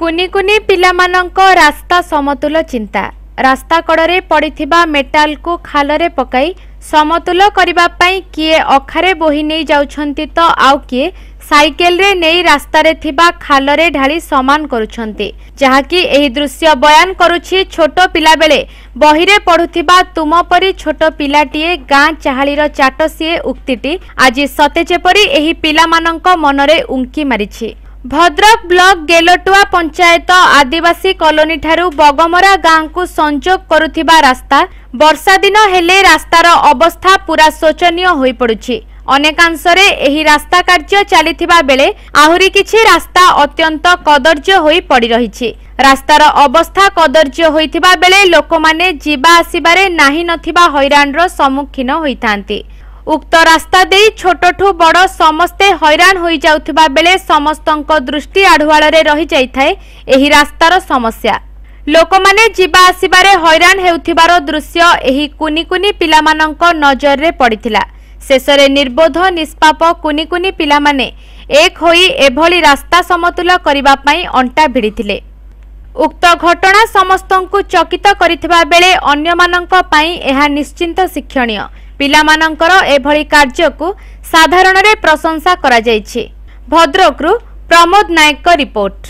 କୁନି କୁନି ପିଲାମାନଙ୍କ ରାସ୍ତା ସମତୁଲ ଚିନ୍ତା। ରାସ୍ତା କଡ଼ରେ ପଡ଼ିଥିବା ମେଟାଲକୁ ଖାଲରେ ପକାଇ ସମତୁଲ କରିବା ପାଇଁ କିଏ ଅଖାରେ ବୋହି ନେଇ ଯାଉଛନ୍ତି ତ ଆଉ କିଏ ସାଇକେଲରେ ନେଇ ରାସ୍ତାରେ ଥିବା ଖାଲରେ ଢାଳି ସମାନ କରୁଛନ୍ତି। ଯାହାକି ଏହି ଦୃଶ୍ୟ ବୟାନ କରୁଛି ଛୋଟ ପିଲାବେଳେ। ବହିରେ ପଢୁଥିବା ତୁମ ପରି ଛୋଟ ପିଲାଟିଏ ଗାଁ ଚାହାଳିର ଚାଟ ସିଏ ଉକ୍ତିଟି ଆଜି ସତେ ଯେପରି ଏହି ପିଲାମାନଙ୍କ ମନରେ ଉଙ୍କି ମାରିଛି। ଭଦ୍ରକ ବ୍ଲକ ଗେଲଟୁଆ ପଞ୍ଚାୟତ ଆଦିବାସୀ କଲୋନୀଠାରୁ ବଗମରା ଗାଁକୁ ସଂଯୋଗ କରୁଥିବା ରାସ୍ତା ବର୍ଷା ଦିନ ହେଲେ ରାସ୍ତାର ଅବସ୍ଥା ପୁରା ଶୋଚନୀୟ ହୋଇପଡୁଛି। ଅନେକାଂଶରେ ଏହି ରାସ୍ତା କାର୍ଯ୍ୟ ଚାଲିଥିବା ବେଳେ ଆହୁରି କିଛି ରାସ୍ତା ଅତ୍ୟନ୍ତ କଦର୍ଯ୍ୟ ହୋଇ ପଡି ରହିଛି ରାସ୍ତାର ଅବସ୍ଥା କଦର୍ଯ୍ୟ ହୋଇଥିବା ବେଳେ ଲୋକମାନେ ଯିବା ଆସିବାରେ ନାହିଁ ନଥିବା ହଇରାଣର ସମ୍ମୁଖୀନ ହୋଇଥାନ୍ତି। ଉକ୍ତ ରାସ୍ତା ଦେଇ ଛୋଟଠୁ ବଡ଼ ସମସ୍ତେ ହଇରାଣ ହୋଇଯାଉଥିବା ବେଳେ ସମସ୍ତଙ୍କ ଦୃଷ୍ଟି ଆଢୁଆଳରେ ରହିଯାଇଥାଏ ଏହି ରାସ୍ତାର ସମସ୍ୟା ଲୋକମାନେ ଯିବା ଆସିବାରେ ହଇରାଣ ହେଉଥିବାର ଦୃଶ୍ୟ ଏହି କୁନି କୁନି ପିଲାମାନଙ୍କ ନଜରରେ ପଡ଼ିଥିଲା। ଶେଷରେ ନିର୍ବୋଧ ନିଷ୍ପାପ କୁନି କୁନି ପିଲାମାନେ ଏକ ହୋଇ ଏଭଳି ରାସ୍ତା ସମତୁଲ କରିବା ପାଇଁ ଅଣ୍ଟା ଭିଡ଼ିଥିଲେ। ଉକ୍ତ ଘଟଣା ସମସ୍ତଙ୍କୁ ଚକିତ କରିଥିବା ବେଳେ ଅନ୍ୟମାନଙ୍କ ପାଇଁ ଏହା ନିଶ୍ଚିନ୍ତ ଶିକ୍ଷଣୀୟ। ପିଲାମାନଙ୍କର ଏଭଳି କାର୍ଯ୍ୟକୁ ସାଧାରଣରେ ପ୍ରଶଂସା କରାଯାଇଛି। ଭଦ୍ରକରୁ ପ୍ରମୋଦ ନାୟକଙ୍କ ରିପୋର୍ଟ।